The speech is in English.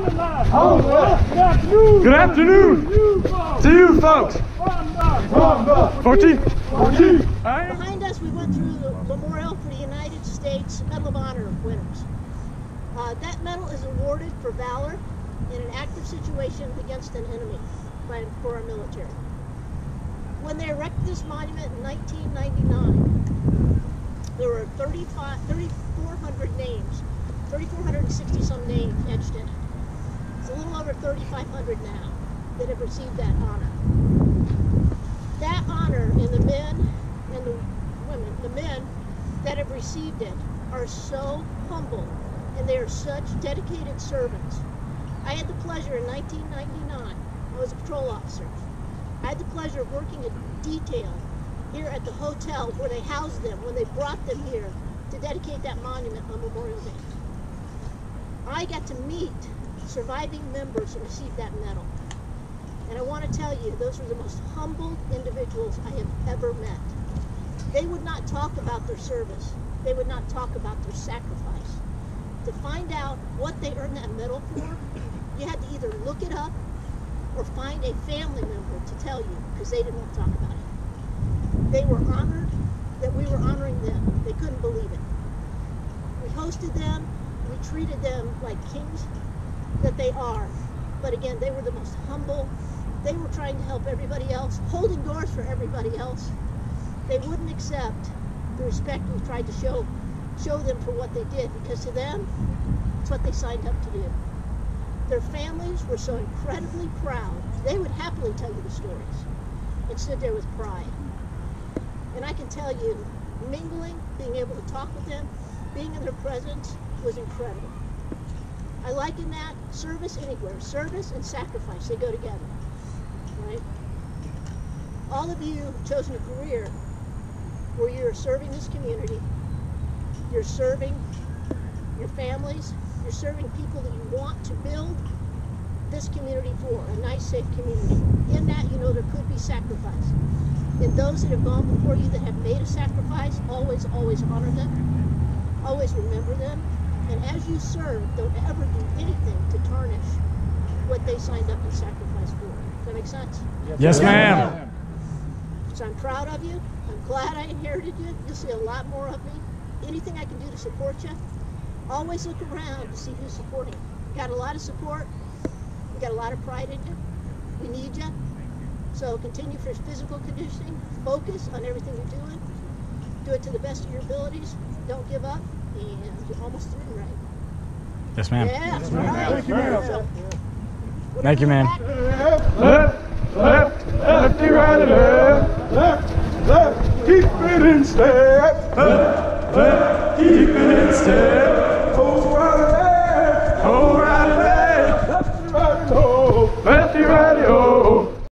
Good afternoon to you folks. 14. 14. Behind us, we went through the memorial for the United States Medal of Honor winners. Uh, that medal is awarded for valor in an active situation against an enemy by, for our military. When they erected this monument in 1999, there were 35, 3,400 names, 3,460 some names etched in it. A little over 3,500 now that have received that honor. That honor and the men and the women, the men that have received it are so humble and they are such dedicated servants. I had the pleasure in 1999, I was a patrol officer. I had the pleasure of working in detail here at the hotel where they housed them when they brought them here to dedicate that monument on Memorial Day. I got to meet surviving members received that medal. And I want to tell you, those were the most humble individuals I have ever met. They would not talk about their service. They would not talk about their sacrifice. To find out what they earned that medal for, you had to either look it up or find a family member to tell you because they didn't want to talk about it. They were honored that we were honoring them. They couldn't believe it. We hosted them. We treated them like kings that they are. But again, they were the most humble. They were trying to help everybody else, holding doors for everybody else. They wouldn't accept the respect we tried to show show them for what they did because to them, it's what they signed up to do. Their families were so incredibly proud. They would happily tell you the stories and stood there with pride. And I can tell you, mingling, being able to talk with them, being in their presence was incredible. I liken that service anywhere. Service and sacrifice, they go together. Right? All of you have chosen a career where you're serving this community, you're serving your families, you're serving people that you want to build this community for, a nice, safe community. In that, you know there could be sacrifice. And those that have gone before you that have made a sacrifice, always, always honor them. Always remember them. And as you serve, don't ever do anything to tarnish what they signed up and sacrificed for. Does that make sense? Yes, ma'am. So I'm proud of you. I'm glad I inherited you. You'll see a lot more of me. Anything I can do to support you, always look around to see who's supporting. You Got a lot of support. We got a lot of pride in you. We need you. So continue for physical conditioning. Focus on everything you're doing. Do it to the best of your abilities. Don't give up. And you're almost through right. Yes, ma'am. Yeah, that's right. Thank you, ma'am. So, Thank you, ma'am. Left, left, left, lefty, right, left, left, left, keep it in step. Left, left, keep it in step.